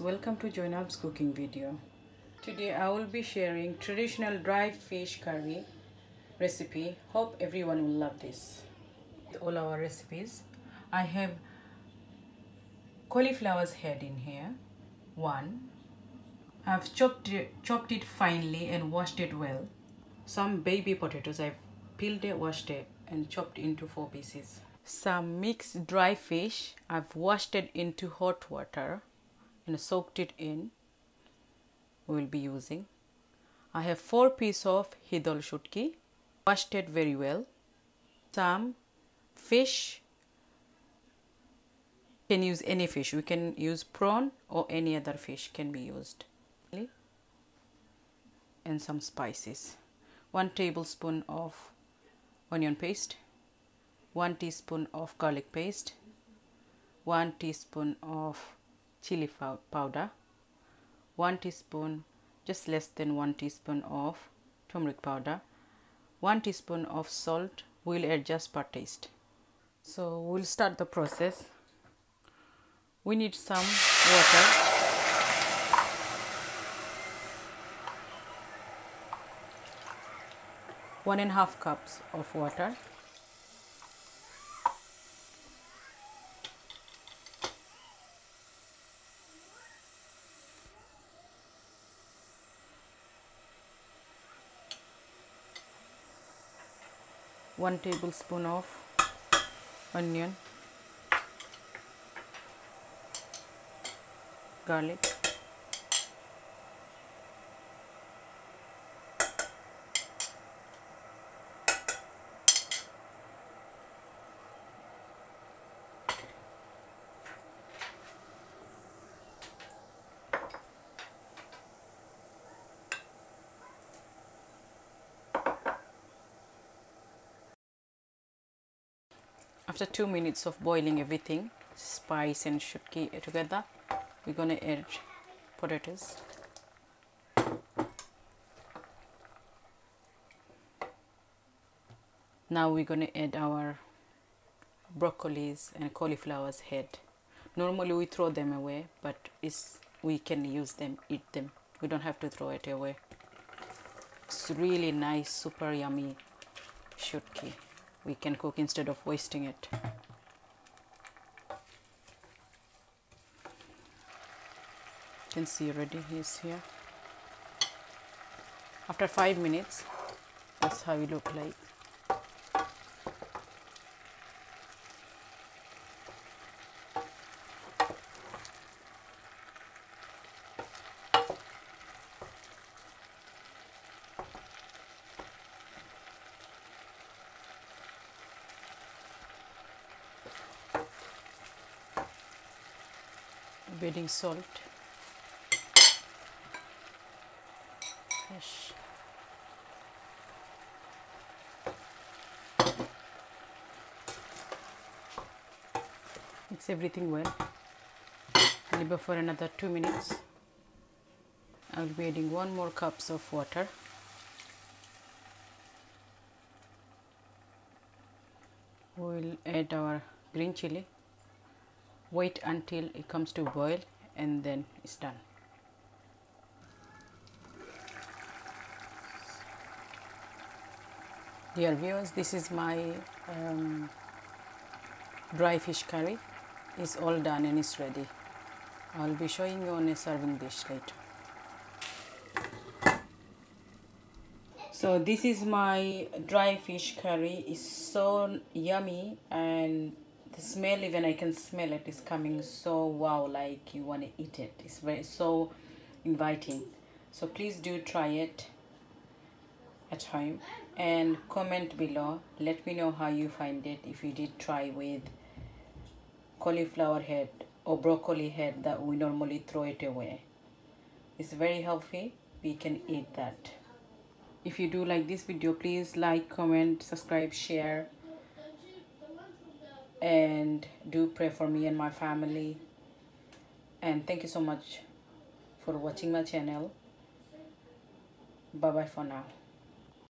welcome to Joynab's cooking video. Today I will be sharing traditional dry fish curry recipe. Hope everyone will love this. All our recipes. I have cauliflower's head in here. One. I've chopped it, chopped it finely and washed it well. Some baby potatoes I've peeled it, washed it and chopped into four pieces. Some mixed dry fish I've washed it into hot water and soaked it in we will be using. I have four pieces of hedol shutki, washed it very well. Some fish, can use any fish. We can use prawn or any other fish can be used. And some spices. One tablespoon of onion paste, one teaspoon of garlic paste, one teaspoon of chili powder, 1 teaspoon just less than 1 teaspoon of turmeric powder. 1 teaspoon of salt. We'll adjust per taste. So we'll start the process. We need some water. One and a half cups of water one tablespoon of onion garlic after two minutes of boiling everything spice and shutki together we're gonna add potatoes. Now we're gonna add our broccolis and cauliflowers head. Normally we throw them away but it's we can use them eat them. We don't have to throw it away. It's really nice super yummy shutki we can cook instead of wasting it. You can see already he's here. After 5 minutes, that's how he look like. Bedding salt. Fish mix everything well. Leave for another two minutes. I'll be adding one more cups of water. We'll add our green chili wait until it comes to boil and then it's done. Dear viewers this is my um, dry fish curry. It's all done and it's ready. I'll be showing you on a serving dish later. So this is my dry fish curry. It's so yummy and the smell even i can smell it is coming so wow like you want to eat it. It's very so inviting. So please do try it at home and comment below. Let me know how you find it if you did try with cauliflower head or broccoli head that we normally throw it away. It's very healthy we can eat that. If you do like this video please like comment subscribe share and do pray for me and my family. And thank you so much for watching my channel. Bye bye for now